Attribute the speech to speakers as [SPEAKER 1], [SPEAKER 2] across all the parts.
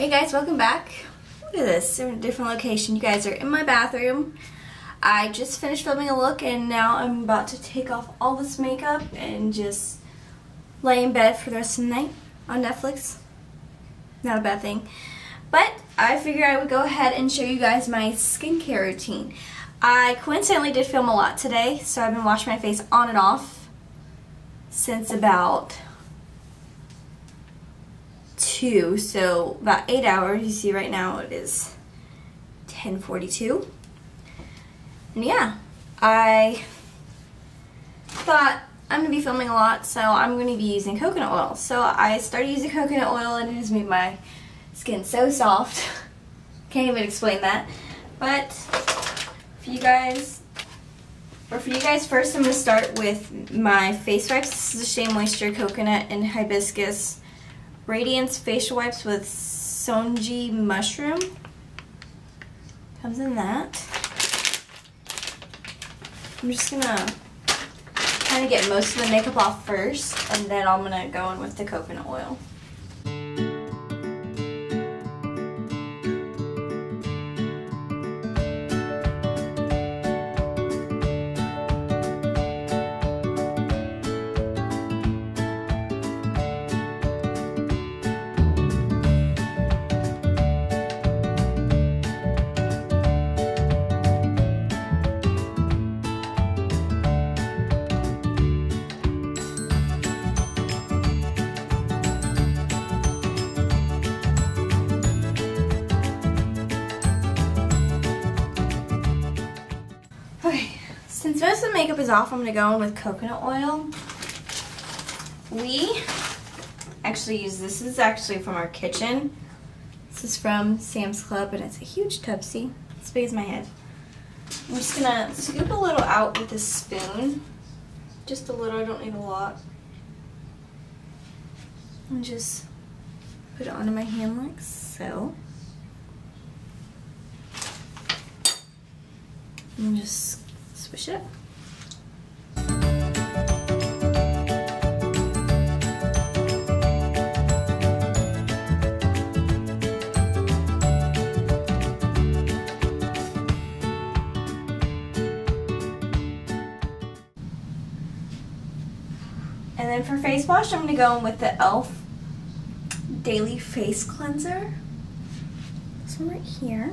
[SPEAKER 1] Hey guys, welcome back. Look at this, in a different location. You guys are in my bathroom. I just finished filming a look and now I'm about to take off all this makeup and just lay in bed for the rest of the night on Netflix. Not a bad thing. But I figured I would go ahead and show you guys my skincare routine. I coincidentally did film a lot today, so I've been washing my face on and off since about two, so about eight hours. You see right now it is 10:42, and yeah, I thought I'm gonna be filming a lot, so I'm gonna be using coconut oil. So I started using coconut oil, and it has made my skin so soft. Can't even explain that. But for you guys, or for you guys first, I'm gonna start with my face wipes. This is the Shea Moisture Coconut and Hibiscus Radiance Facial Wipes with Songyi Mushroom. Comes in that. I'm just gonna kind of get most of the makeup off first, and then I'm gonna go in with the coconut oil. Makeup is off, I'm going to go in with coconut oil. We actually use this. Is actually from our kitchen. This is from Sam's Club, and it's a huge tub, see? As big as my head. I'm just going to scoop a little out with a spoon. Just a little, I don't need a lot. And just put it onto my hand like so. And just swish it. And then for face wash, I'm going to go in with the e.l.f. Daily Face Cleanser. This one right here.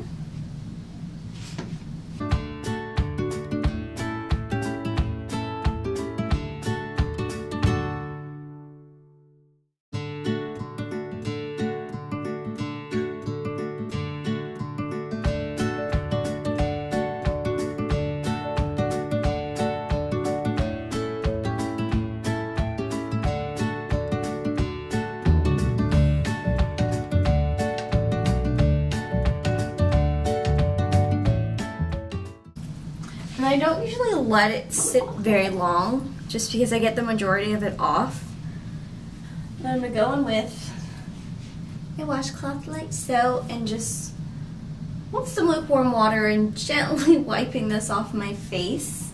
[SPEAKER 1] I don't usually let it sit very long, just because I get the majority of it off. But I'm gonna go in with a washcloth like so, and just with some lukewarm water and gently wiping this off my face.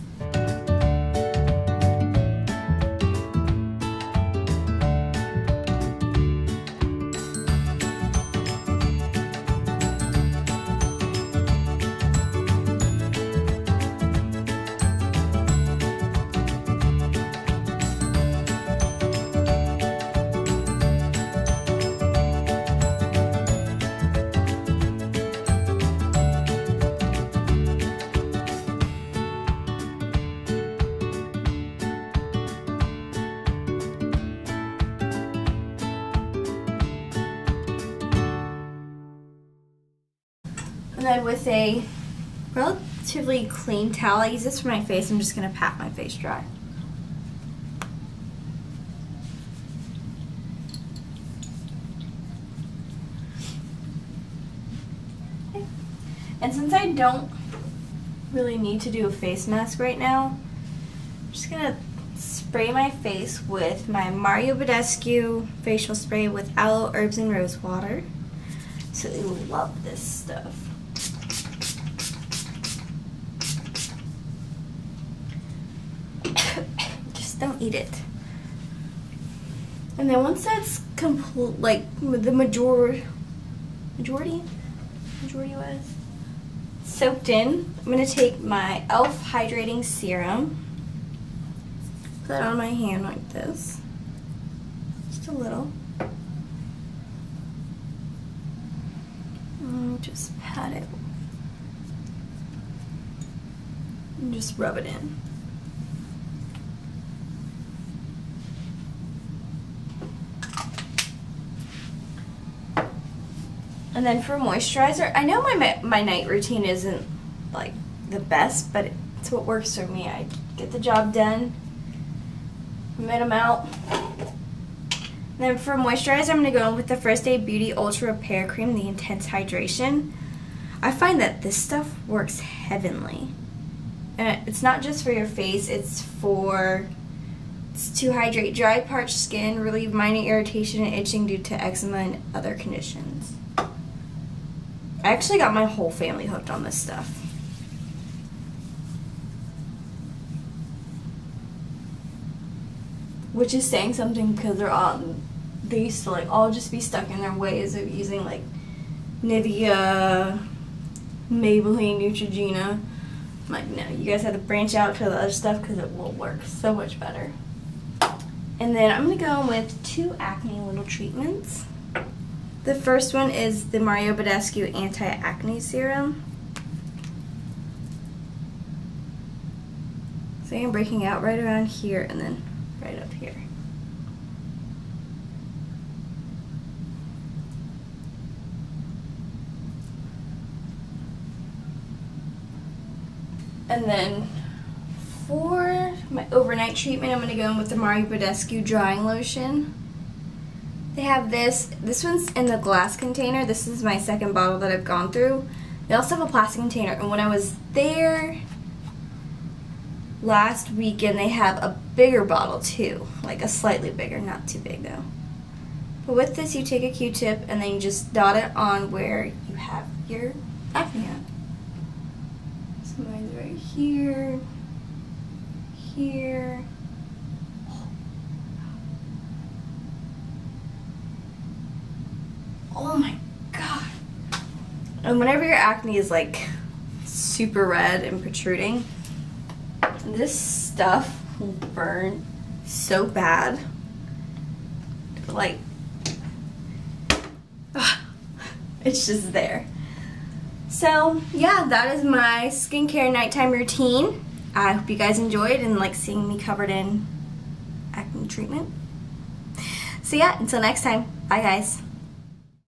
[SPEAKER 1] Then with a relatively clean towel, I use this for my face, I'm just going to pat my face dry. And since I don't really need to do a face mask right now, I'm just going to spray my face with my Mario Badescu facial spray with aloe, herbs, and rose water. So you love this stuff. Don't eat it. And then once that's complete, like the majority, majority, majority was soaked in. I'm gonna take my e.l.f. hydrating serum, put that on my hand like this, just a little. And just pat it and just rub it in. And then for moisturizer, I know my my night routine isn't like the best, but it's what works for me. I get the job done, mid them out. And then for moisturizer, I'm to go in with the First Aid Beauty Ultra Repair Cream, the Intense Hydration. I find that this stuff works heavenly. And it's not just for your face, it's for it's to hydrate dry, parched skin, relieve minor irritation and itching due to eczema and other conditions. I actually got my whole family hooked on this stuff. Which is saying something because they're all, they used to like all just be stuck in their ways of using like Nivea, Maybelline, Neutrogena. I'm like, no, you guys have to branch out to the other stuff because it will work so much better. And then I'm going to go with two acne little treatments. The first one is the Mario Badescu Anti-Acne Serum. So I'm breaking out right around here and then right up here. And then for my overnight treatment, I'm going to go in with the Mario Badescu Drying Lotion. They have this. This one's in the glass container. This is my second bottle that I've gone through. They also have a plastic container. And when I was there last weekend, they have a bigger bottle too. Like a slightly bigger, not too big though. But with this, you take a Q-tip and then you just dot it on where you have your acne. So mine's right here, here, Oh my god. And whenever your acne is like super red and protruding, this stuff will burn so bad. Like, it's just there. So, yeah, that is my skincare nighttime routine. I hope you guys enjoyed and like seeing me covered in acne treatment. So yeah, until next time, bye guys.